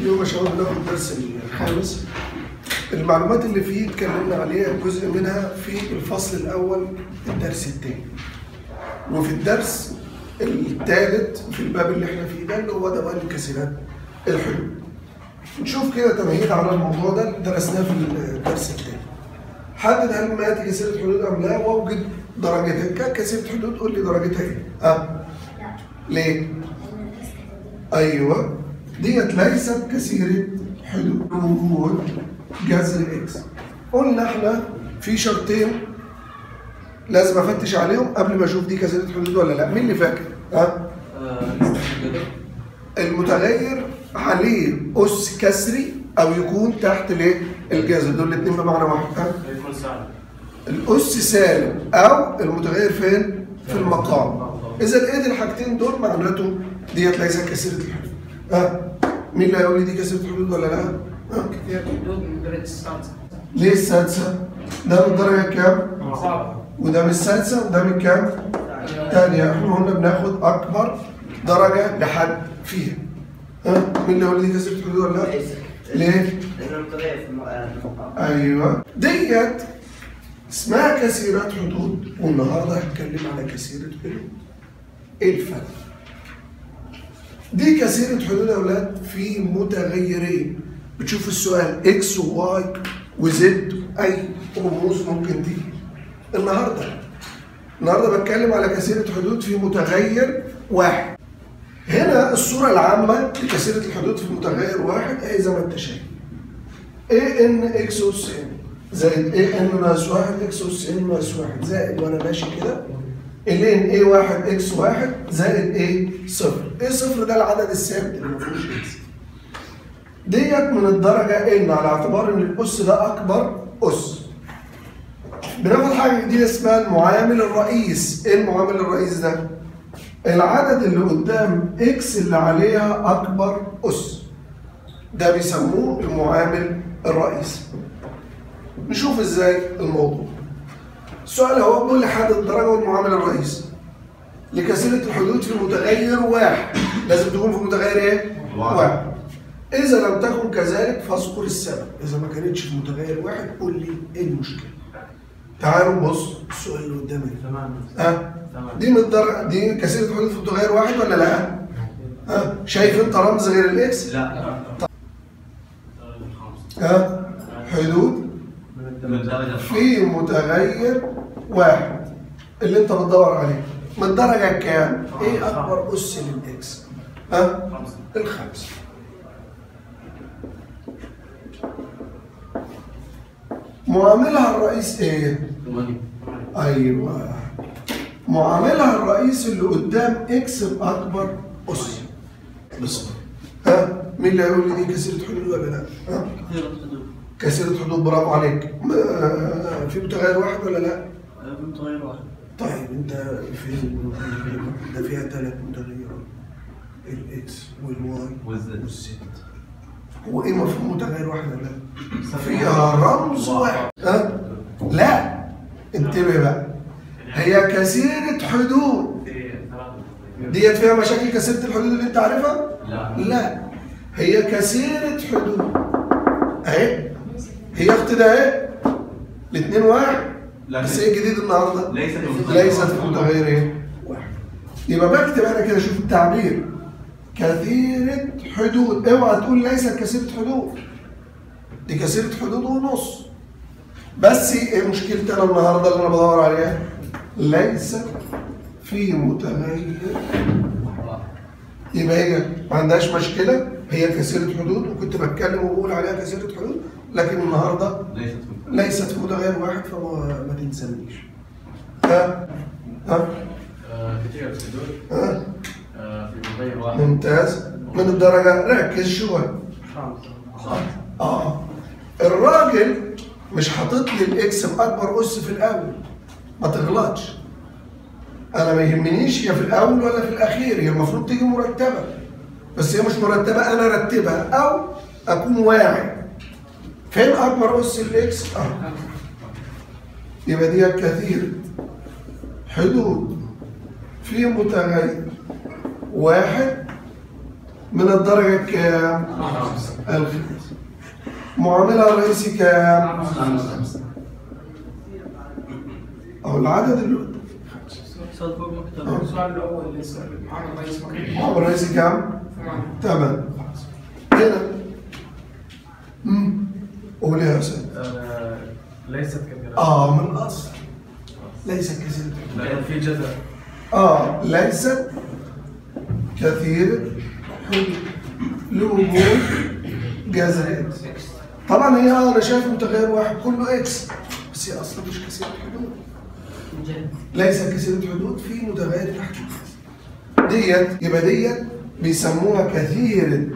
اليوم يا شباب بناخد الدرس الخامس. المعلومات اللي فيه اتكلمنا عليها جزء منها في الفصل الأول الدرس الثاني وفي الدرس الثالث في الباب اللي إحنا فيه ده اللي هو بقى الكسرات الحدود نشوف كده تمهيد على الموضوع ده اللي درسناه في الدرس الثاني حدد هل ما ياتي كسرة حدود أم لا وأوجد درجتها. كسرة حدود قول لي درجتها إيه؟ أه؟ ليه؟ أيوه. ديت ليست كثيرة حدود. وجود جذر إكس قلنا إحنا في شرطين لازم أفتش عليهم قبل ما أشوف دي كثيرة حدود ولا لا. مين اللي فاكر؟ ها؟ المتغير عليه أس كسري أو يكون تحت الايه الجذر دول الاثنين بمعنى واحد. ها؟ يكون سالب الأس سالب أو المتغير فين؟ في المقام. إذا لقيت الحاجتين دول معناته ديت ليست كثيرة الحدود. ها؟ مين اللي هيقول لي دي كثيرة الحدود ولا لا؟ ها؟ كثير حدود من درجة السادسة ليه السادسة؟ ده من الدرجة كام؟ صعب وده من السادسة؟ وده من كام؟ تانية. إحنا قلنا بناخد أكبر درجة لحد فيها. ها؟ مين اللي يقول لي دي كثيرة الحدود ولا لا؟ ليه؟ أيوه. ديت اسمها كثيرات حدود والنهاردة هتكلم على كثيرة حدود إيه الفرق؟ دي كثيرة حدود يا أولاد في متغيرين. بتشوف السؤال إكس وواي وزد أي رموز ممكن تيجي. النهارده النهارده بتكلم على كثيرة حدود في متغير واحد. هنا الصورة العامة لكثيرة الحدود في متغير واحد اهي زي ما أنت شايف؟ a n x أس n زائد a n ناقص واحد x أس n ناقص واحد. زائد وأنا ماشي كده إلين a واحد x واحد زائد a صفر. a صفر ده العدد الثابت اللي ما فيهوش x ديت من الدرجة n على اعتبار إن الأس ده أكبر أس. بناخد حاجة جديدة اسمها المعامل الرئيس. إيه المعامل الرئيس ده؟ العدد اللي قدام x اللي عليها أكبر أس. ده بيسموه المعامل الرئيسي نشوف إزاي الموضوع. السؤال هو بيقول لي حدد الدرجه والمعامل الرئيسي لكثيرة الحدود في متغير واحد. لازم تكون في متغير إيه؟ واحد. إذا لم تكن كذلك فاذكر السبب. إذا ما كانتش في متغير واحد قول لي إيه المشكلة. تعالوا نبص. السؤال اللي قدامي. تمام. ها؟ تمام. دي من الدرجة دي كثيرة حدود في متغير واحد ولا لأ؟ ها؟ شايف أنت رمز غير الإكس؟ لا. ها؟ حدود. من الدرجة في متغير واحد اللي انت بتدور عليه من الدرجة كام؟ إيه أكبر أس للإكس؟ ها؟ الخمسة معاملها الرئيس إيه؟ أيوه معاملها الرئيس اللي قدام x بأكبر أس بس ها مين اللي هيقول لي دي كثيرة حدود ولا لا؟ ها؟ كثيرة حدود برافو عليك ما- في متغير واحد ولا لا؟ متغير واحد. طيب انت في ده فيها ثلاث متغيرات. الاكس والواي والزد. هو إيه مفهوم متغير واحد ولا لا؟ فيها رمز واحد. ها؟ لا. انتبه بقى. هي كثيرة حدود. ديت فيها مشاكل كثيرة الحدود اللي انت عارفها؟ لا. لا. هي كثيرة حدود. اهي. هي أختي ده اهي الاثنين واحد. بس إيه الجديد النهارده؟ ليست ليست في متغير إيه؟ واحد يبقى بكتب أنا كده شوف التعبير. كثيرة حدود. اوعى تقول ليست كثيرة حدود. دي كثيرة حدود ونص. بس إيه مشكلتي أنا النهارده اللي أنا بدور عليها؟ ليست في متغير يبقى هي ما عندهاش مشكلة؟ هي كثيرة حدود وكنت بتكلم وبقول عليها كثيرة حدود لكن النهارده ليست ليست في متغير واحد فما ما تلزمنيش ها؟ ها؟ كثير الحدود ها؟ في متغير واحد. ممتاز. من الدرجة؟ ركز شوية آه. الراجل مش حاطط لي ال x باكبر أس في الأول. ما تغلطش. أنا ما يهمنيش هي في الأول ولا في الأخير هي المفروض تيجي مرتبة. بس هي مش مرتبة أنا ارتبها أو أكون واعي. فين أكبر أس ال x آه. يبقى دي كثير. حدود. في متغير. واحد من الدرجة كام؟ الخامسة معاملها الرئيسي كام؟ أو العدد اللي قدام. السؤال مكتب المعامل الرئيسي كام؟ تمام هنا. مم. قول يا أستاذ. آه، ليست كثيرة آه من الأصل. ليس كثير لأن في جزء آه ليست كثير. لوجود جذر طبعا هي أنا شايف متغير واحد كله إكس بس هي أصلا مش كثيرة حدود. ليس كثيرة حدود في متغير تحت ديت يبقى ديت بيسموها كثيرة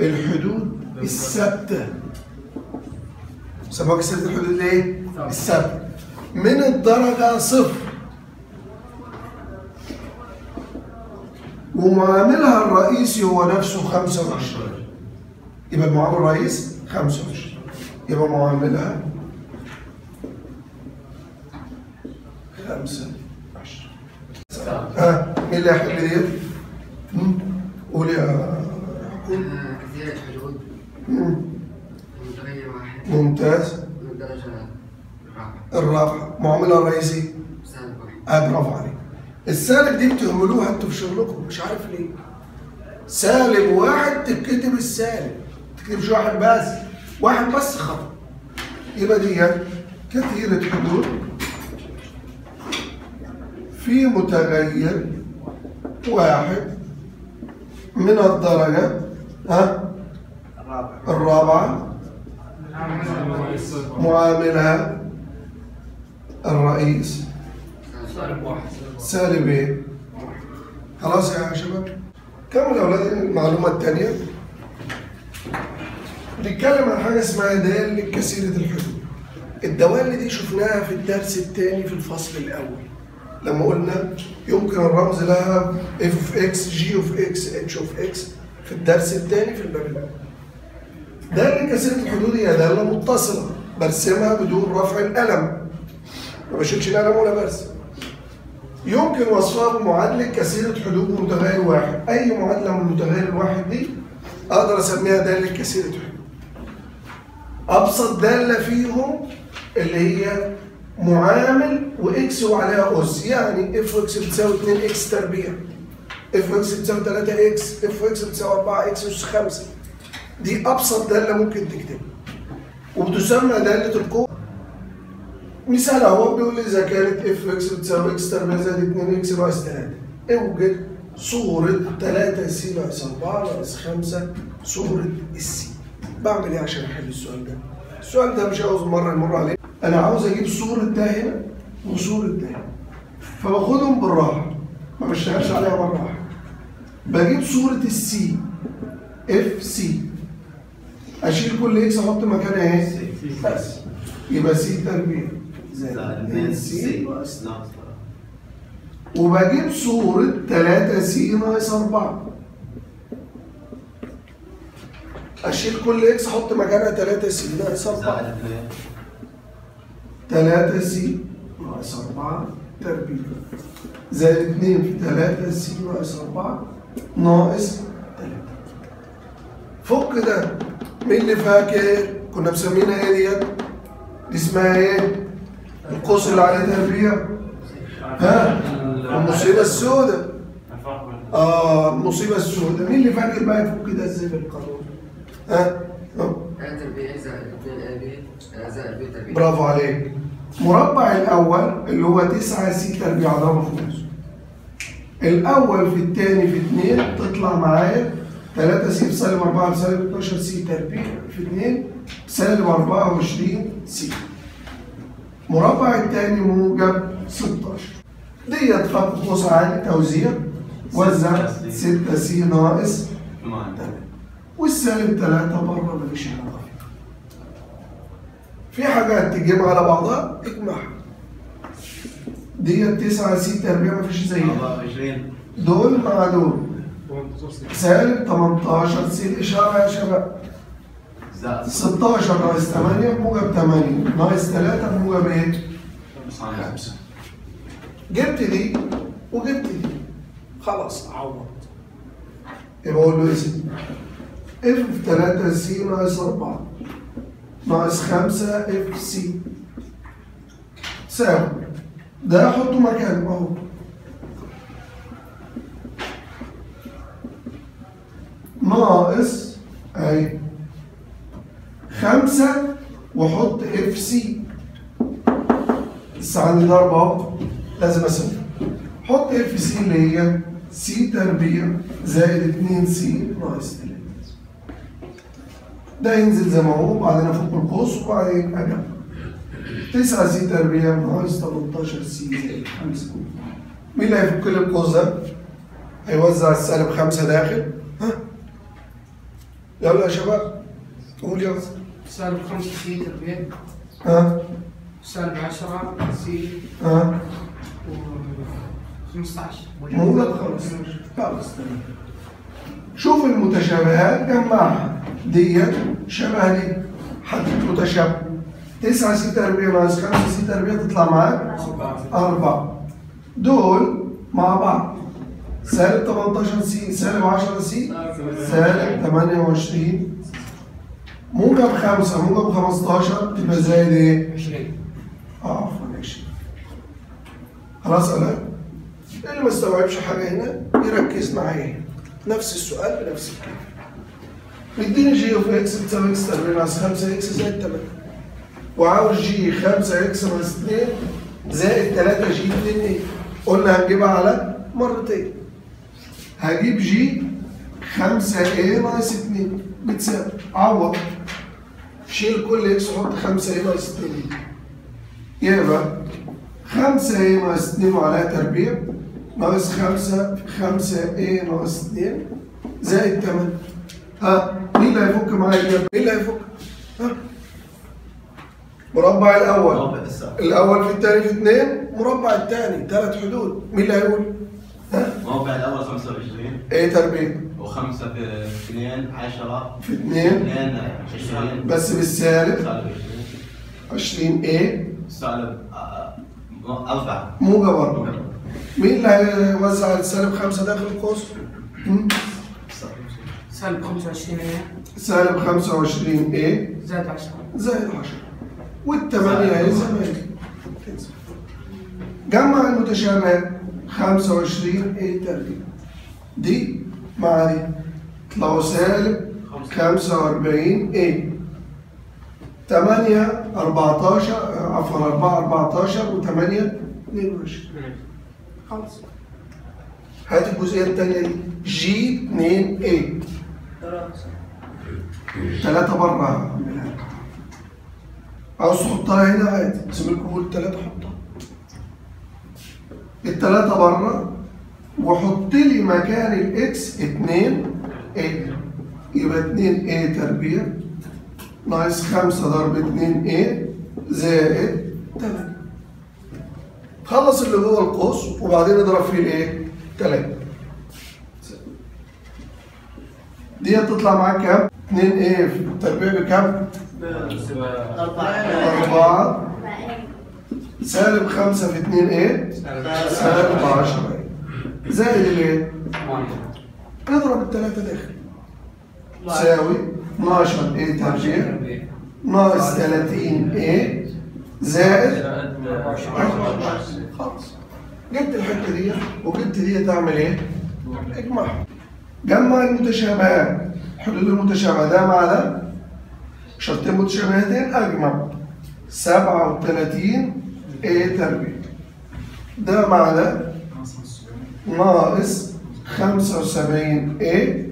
الحدود الثابتة. سموها كثيرة الحدود الايه؟ الثابتة. من الدرجة صفر. ومعاملها الرئيسي هو نفسه 25 يبقى المعامل الرئيس 25 يبقى معاملها 25 ها مين اللي هيحل ديت؟ مم؟ قول يا كثير الحدود مم. متغير واحد ممتاز من الدرجة الرابعة الرابعة معاملها الرئيسي. سالب واحد آه برافو عليك. السالب دي بتهملوها أنتوا في شغلكم مش عارف ليه. سالب واحد تكتب السالب تكتبش واحد بس واحد بس خطأ. يبقى دي كثيرة حدود في متغير واحد من الدرجة ها؟ الرابع. الرابعة. معاملها. الرئيس. سالب واحد. سالب إيه؟ خلاص يا شباب. كمل يا أولاد المعلومة الثانية بنتكلم عن حاجة اسمها دال كثيره الحدود. الدوال دي شفناها في الدرس الثاني في الفصل الأول. لما قلنا يمكن الرمز لها f of x g of x h of x في الدرس الثاني في الباب الأول. دالة كثيرة الحدود هي دالة متصلة برسمها بدون رفع القلم ما بشيلش القلم ولا برسم يمكن وصفها بمعادلة كثيرة حدود متغير واحد. أي معادلة من المتغير الواحد دي أقدر أسميها دالة كثيرة حدود. أبسط دالة فيهم اللي هي معامل و X وعليها أس. يعني F X بتساوي 2 X تربيع. F X بتساوي 3 X. F X بتساوي 4 X أس 5 دي أبسط دالة ممكن تكتبها وبتسمى دالة القوة مثال اهو بيقول لي اذا كانت F X بتساوي X تربيع زائد 2 X ناقص 3 اوجد صورة 3 C ناقص 4 ناقص 5 صورة ال C بعمل إيه عشان احل السؤال ده؟ السؤال ده مش عاوز مرة يمر عليه أنا عاوز أجيب صورة ده هنا وصورة ده هنا فباخدهم بالراحة ما بشتغلش عليها مرة واحدة بجيب صورة ال C F C اشيل كل X أحط مكانها إيه؟ بس يبقى سي تربيع زائد 2 سي ناقص وبجيب صورة 3 سي ناقص 4 أشيل كل إكس أحط مكانها 3 سي ناقص 4 3 سي ناقص 4 تربيع. زائد 2 في 3 سي ناقص 4 ناقص 3 فك ده. مين اللي فاكر؟ كنا مسمينها إيه ديت؟ دي اسمها إيه؟ القوس اللي عليه تربيع ها؟ المصيبة السوداء آه المصيبة السوداء مين اللي فاكر بقى يفك ده إزاي؟ ها؟ زائد بي تربيع برافو عليك. مربع الأول اللي هو 9 C تربيع ضرب في نص الأول في الثاني في 2 تطلع معايا. 3 سي بسالب 4 بسالب 12 سي تربيع في 2 سالب 24 سي. مربع الثاني موجب 16 ديت خط قوس عالي توزيع وزع 6 C ناقص. 8 والسالب 3 بره علاقه فيها في حاجات تجمع على بعضها؟ اجمعها ديت 9 C تربيع مفيش زيها. دول مع دول. سالب 18 C الإشارة يا شباب. 16 ناقص 8 بموجب 8 ناقص 3 بموجب إيه؟ 5 جبت دي وجبت دي. خلاص عوض يبقى أقول له اسم F في 3 C ناقص 4 ناقص 5 F C تساوي ده أحطه مكانه أهو. ناقص أهي. خمسة واحط F C بس عندي ضربة أهو. لازم أسوي حط F C اللي هي C تربيع زائد 2 C ناقص 3 ده ينزل زي ما هو وبعدين أفك القوس وبعدين أجمع. 9 سي تربيع ناقص 18 سي زائد 5 مين اللي هيفك لي القوس ده؟ هيوزع السالب 5 داخل. ها؟ يلا يا شباب قول يلا. سالب 5 سي تربيع ها؟ سالب 10 سي ها؟ و 15 موجود خلاص خلاص شوف المتشابهات. جمعها ديت شبه دي حدد متشابه 9 سي تربيع ناقص 5 سي تربيع تطلع معاك أربعة. دول مع بعض. سالب 18 C سالب 10 C سالب 28 موجب 5 موجب 15 تبقى زائد إيه؟ 20 آه 20 خلاص ولا اللي ما استوعبش حاجة هنا؟ يركز معايا نفس السؤال بنفس الكلمة. مديني جي اوف إكس بتساوي إكس تربيع ناقص 5 إكس زائد 8 وعاوز جي 5 إكس ناقص 2 زائد 3 جي 2 إيه؟ قلنا هنجيبها على مرتين. هجيب G 5 A ناقص 2 بتساوي عوض. شيل كل X وحط 5 A ناقص 2 يبقى 5 A ناقص 2 وعليها تربيع ناقص 5 في 5 A ناقص 2 زائد 8 ها مين اللي هيفك معايا ده؟ مين اللي هيفك؟ ها؟ مربع الأول. الأول في الثاني في 2 مربع الثاني ثلاث حدود. مين اللي هيقول؟ ها؟ مربع الأول 25 إيه تربيع؟ و5 في 2 10 في 2 2 20 بس بالسالب سالب 20 20 إيه سالب 4 موجب 4 مين اللي هيوزع السالب 5 داخل القوس؟ سالب 25 إيه سالب 25 إيه زائد 10 زائد 10 والثمانية هي هي جمع المتشابهات 25 إيه تربيع دي مع دي سالب 45 إيه 8 14 عفوا 4 14 و8 22 خلاص. هات الجزئية الثانية دي. G 2 A ثلاثة بره. عاوز تحطها هنا؟ عادي. زميلكم بيقول ثلاثة حطها. الثلاثة بره وحط لي مكان ال X 2 A يبقى 2 A تربيع ناقص 5 ضرب 2 A زائد 8 خلص اللي جوه القوس وبعدين اضرب فيه الايه؟ 3 دي تطلع معاك كام؟ 2 إيه في التربيع بكام؟ أربعة سالب خمسة في اتنين إيه؟ سالب عشرة إيه؟ زائد الايه؟ اضرب التلاتة داخل. تساوي 12 إيه تربيع ناقص 30 إيه زائد خلاص. جبت الحتة دي وجبت دي تعمل إيه؟ اجمعهم جمع المتشابهات. حدود المتشابه ده مع ده شرطين متشابهتين أجمع. 37 إيه تربيع ده مع ده ناقص 75 إيه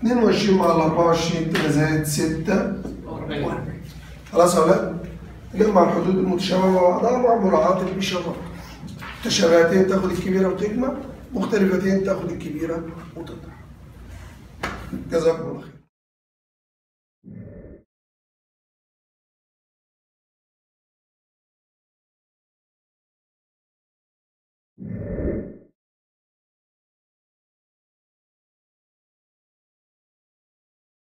22 مع ال 24 تبقى زائد 6 خلاص يا أولاد جمع الحدود المتشابهة مع بعضها مع مراعاة الاشارات متشابهتين تاخد الكبيرة وتجمع مختلفتين تاخد الكبيرة وتطرح جزاكم الله خير.